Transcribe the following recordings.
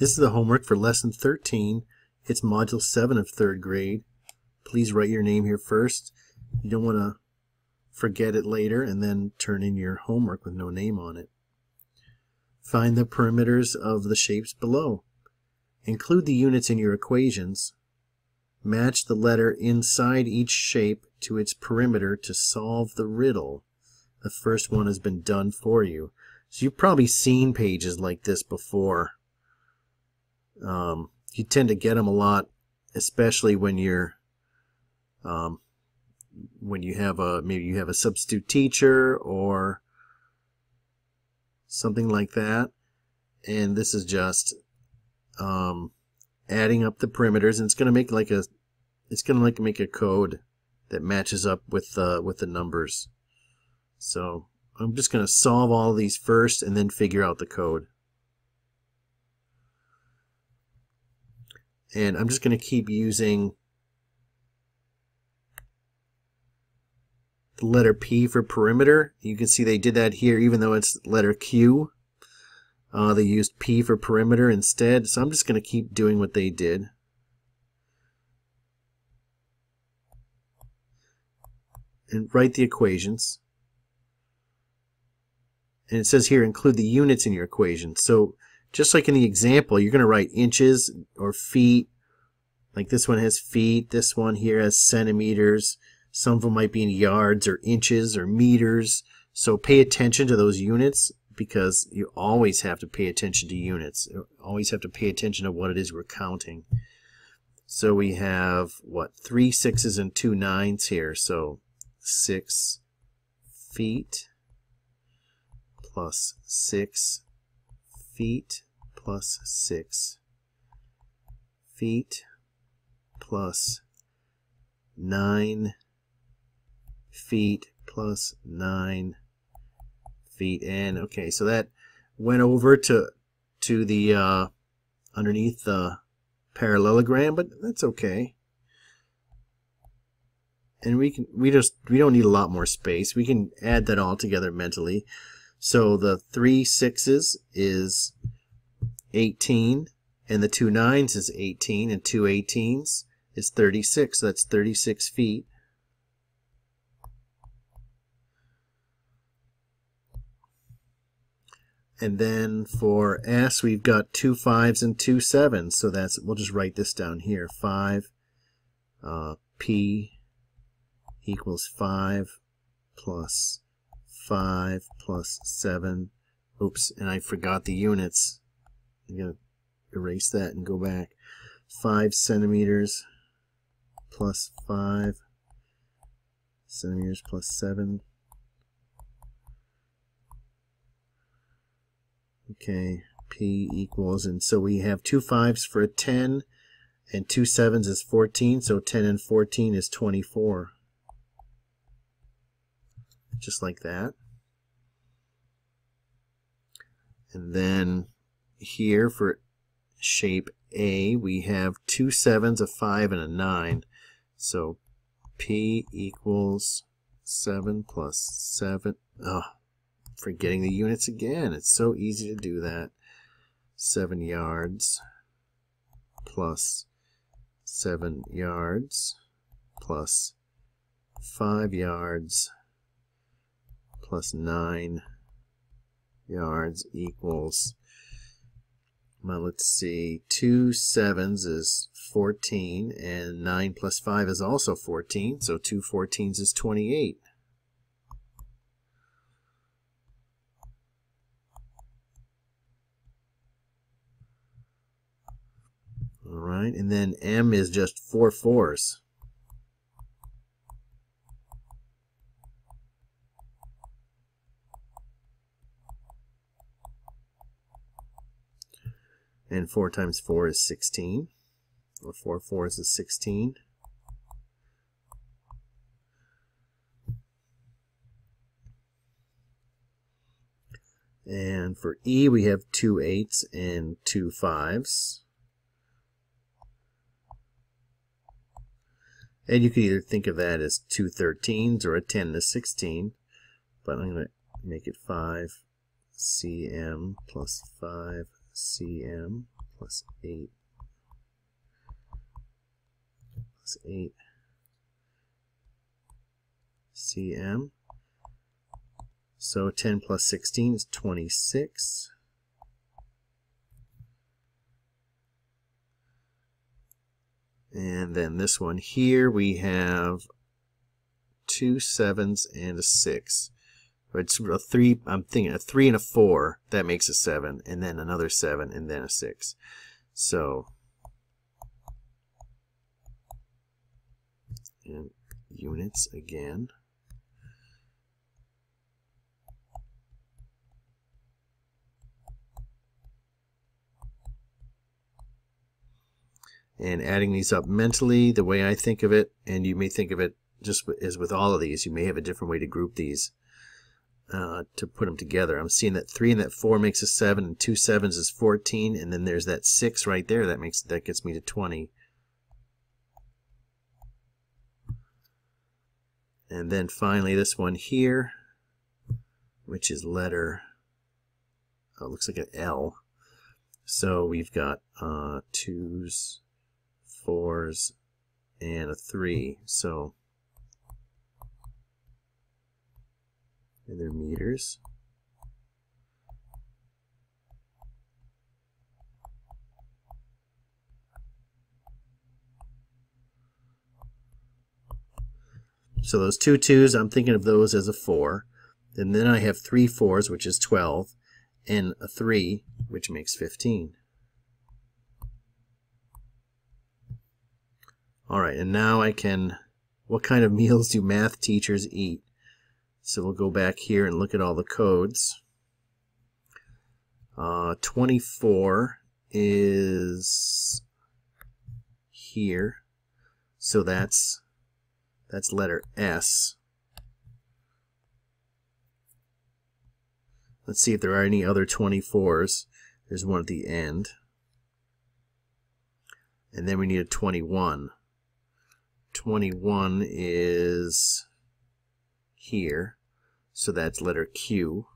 This is the homework for lesson 13. It's module 7 of 3rd grade. Please write your name here first. You don't want to forget it later and then turn in your homework with no name on it. Find the perimeters of the shapes below. Include the units in your equations. Match the letter inside each shape to its perimeter to solve the riddle. The first one has been done for you. So you've probably seen pages like this before. Um, you tend to get them a lot, especially when you're um, when you have a maybe you have a substitute teacher or something like that. And this is just um, adding up the perimeters, and it's going to make like a it's going to like make a code that matches up with uh, with the numbers. So I'm just going to solve all these first and then figure out the code. And I'm just going to keep using the letter P for perimeter. You can see they did that here even though it's letter Q. Uh, they used P for perimeter instead. So I'm just going to keep doing what they did. And write the equations. And it says here include the units in your equation. So just like in the example, you're going to write inches or feet. Like this one has feet. This one here has centimeters. Some of them might be in yards or inches or meters. So pay attention to those units because you always have to pay attention to units. You always have to pay attention to what it is we're counting. So we have, what, three sixes and two nines here. So six feet plus six feet plus six. Feet plus nine. Feet plus 9 feet and okay so that went over to to the uh, underneath the parallelogram but that's okay. And we can we just we don't need a lot more space. We can add that all together mentally so the three sixes is 18 and the two nines is 18 and two 18s is 36 so that's 36 feet And then for S, we've got two fives and two sevens. So that's, we'll just write this down here. 5 uh, P equals 5 plus 5 plus 7. Oops, and I forgot the units. I'm going to erase that and go back. 5 centimeters plus 5 centimeters plus 7 Okay, P equals, and so we have two fives for a 10, and two sevens is 14, so 10 and 14 is 24. Just like that. And then here for shape A, we have two sevens, a 5, and a 9. So P equals 7 plus 7. Oh, forgetting the units again. It's so easy to do that. 7 yards plus 7 yards plus 5 yards plus 9 yards equals, well, let's see, two sevens is 14, and 9 plus 5 is also 14, so 2 14s is 28. All right, and then M is just four fours. And 4 times 4 is 16, or 4 fours is 16. And for E, we have two eights and two fives. And you could either think of that as two 13s or a 10 to 16. But I'm going to make it 5 cm plus 5 cm plus 8 plus 8 cm. So 10 plus 16 is 26. And then this one here, we have two sevens and a six. It's a three, I'm thinking a three and a four, that makes a seven, and then another seven, and then a six. So, and units again. and adding these up mentally the way I think of it, and you may think of it just as with all of these. You may have a different way to group these uh, to put them together. I'm seeing that 3 and that 4 makes a 7, and two sevens is 14, and then there's that 6 right there. That makes that gets me to 20. And then finally this one here, which is letter, oh, looks like an L. So we've got uh, twos, fours, and a three. So, and they're meters. So those two twos, I'm thinking of those as a four. And then I have three fours, which is 12, and a three, which makes 15. All right, and now I can, what kind of meals do math teachers eat? So we'll go back here and look at all the codes. Uh, 24 is here. So that's that's letter S. Let's see if there are any other 24s. There's one at the end. And then we need a 21. 21 is here, so that's letter Q.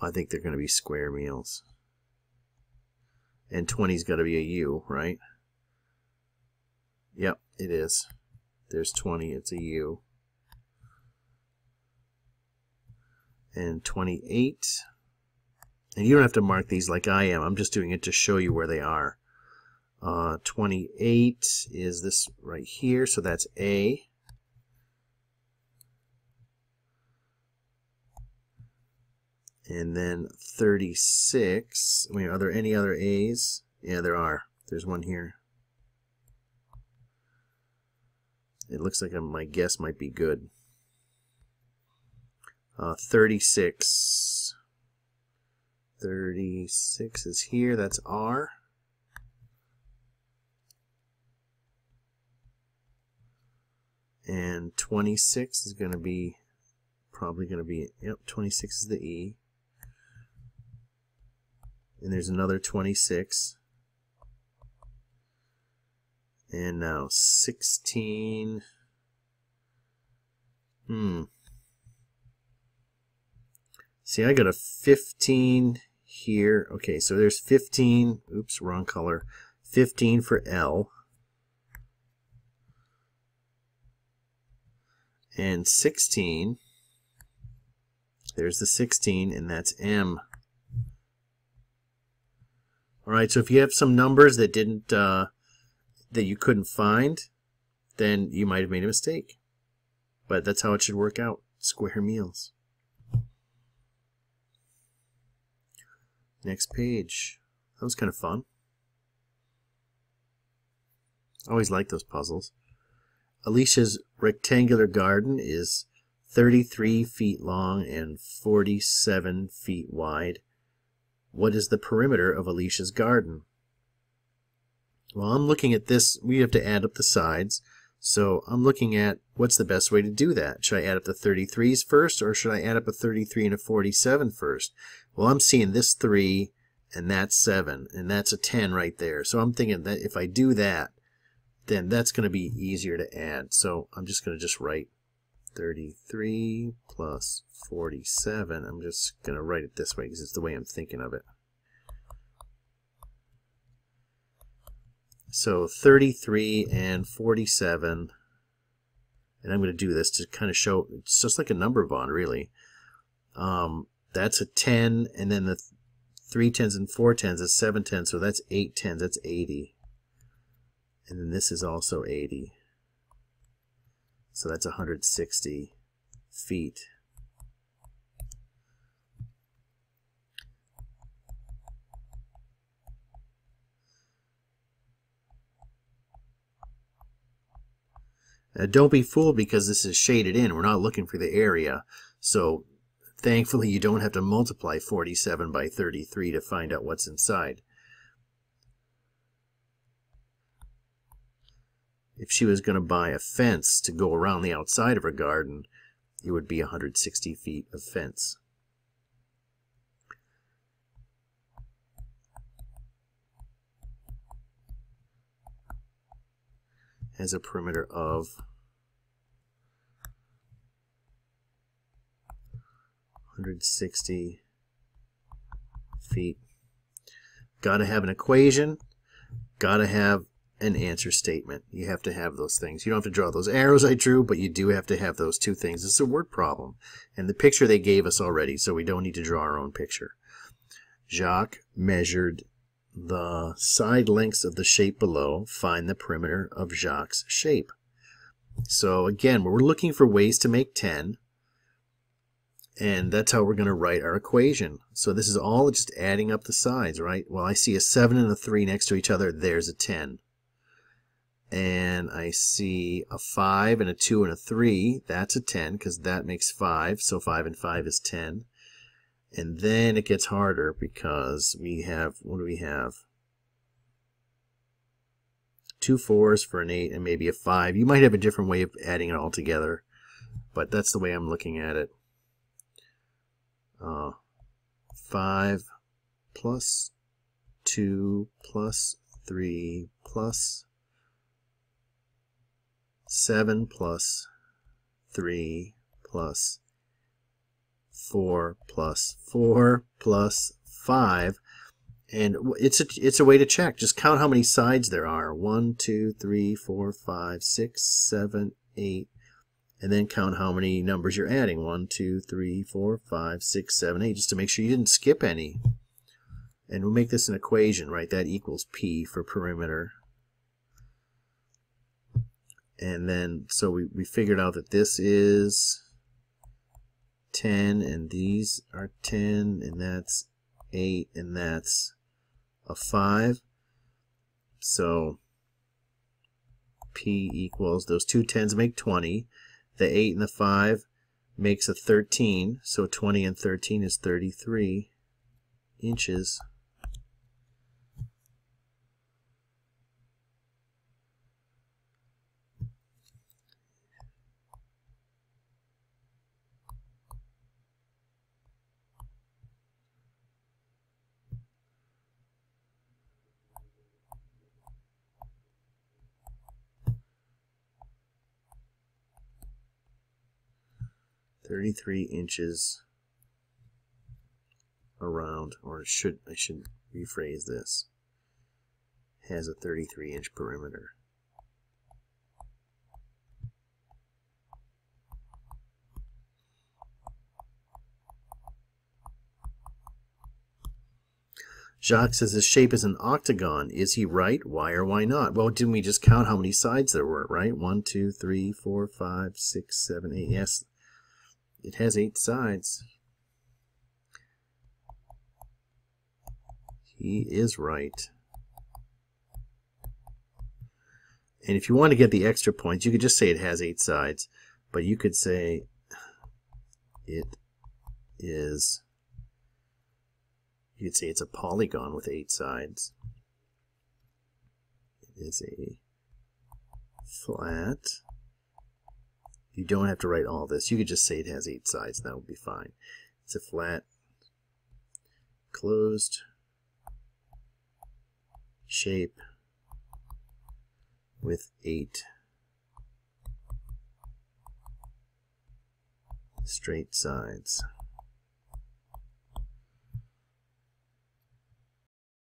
I think they're going to be square meals. And 20's got to be a U, right? Yep, it is. There's 20, it's a U. And 28. And you don't have to mark these like I am. I'm just doing it to show you where they are. Uh, 28 is this right here, so that's A. And then 36, I mean, are there any other A's? Yeah, there are. There's one here. It looks like my guess might be good. Uh, 36. 36 is here. That's R. and 26 is going to be probably going to be yep 26 is the E. And there's another 26 and now 16 hmm. See I got a 15 here. Okay so there's 15 oops wrong color. 15 for L and 16. There's the 16, and that's M. All right, so if you have some numbers that didn't uh, that you couldn't find, then you might have made a mistake. But that's how it should work out. Square meals. Next page. That was kind of fun. I always like those puzzles. Alicia's rectangular garden is 33 feet long and 47 feet wide. What is the perimeter of Alicia's garden? Well, I'm looking at this. We have to add up the sides. So I'm looking at what's the best way to do that. Should I add up the 33s first or should I add up a 33 and a 47 first? Well, I'm seeing this 3 and that's 7 and that's a 10 right there. So I'm thinking that if I do that, then that's going to be easier to add. So I'm just going to just write 33 plus 47. I'm just going to write it this way because it's the way I'm thinking of it. So 33 and 47, and I'm going to do this to kind of show, it's just like a number bond really. Um, that's a 10, and then the three tens and four tens is seven tens, so that's eight tens, that's 80. And then this is also 80. So that's 160 feet. Now don't be fooled because this is shaded in. We're not looking for the area. So thankfully you don't have to multiply 47 by 33 to find out what's inside. If she was going to buy a fence to go around the outside of her garden, it would be 160 feet of fence. Has a perimeter of 160 feet. Got to have an equation. Got to have an answer statement. You have to have those things. You don't have to draw those arrows I drew, but you do have to have those two things. It's a word problem. And the picture they gave us already, so we don't need to draw our own picture. Jacques measured the side lengths of the shape below. Find the perimeter of Jacques' shape. So again, we're looking for ways to make 10. And that's how we're going to write our equation. So this is all just adding up the sides, right? Well, I see a 7 and a 3 next to each other. There's a 10 and I see a 5 and a 2 and a 3, that's a 10 because that makes 5, so 5 and 5 is 10. And then it gets harder because we have, what do we have? Two fours for an 8 and maybe a 5. You might have a different way of adding it all together, but that's the way I'm looking at it. Uh, 5 plus 2 plus 3 plus 7 plus 3 plus 4 plus 4 plus 5. And it's a, it's a way to check. Just count how many sides there are. 1, 2, 3, 4, 5, 6, 7, 8. And then count how many numbers you're adding. 1, 2, 3, 4, 5, 6, 7, 8. Just to make sure you didn't skip any. And we'll make this an equation, right? That equals P for perimeter and then so we, we figured out that this is 10 and these are 10 and that's 8 and that's a 5 so P equals those two 10s make 20 the 8 and the 5 makes a 13 so 20 and 13 is 33 inches 33 inches around, or should I should rephrase this, has a 33 inch perimeter. Jacques says his shape is an octagon. Is he right? Why or why not? Well, didn't we just count how many sides there were, right? One, two, three, four, five, six, seven, eight. Yes, it has eight sides. He is right. And if you want to get the extra points, you could just say it has eight sides. But you could say it is, you could say it's a polygon with eight sides. It is a flat you don't have to write all this. You could just say it has eight sides. That would be fine. It's a flat, closed shape with eight straight sides.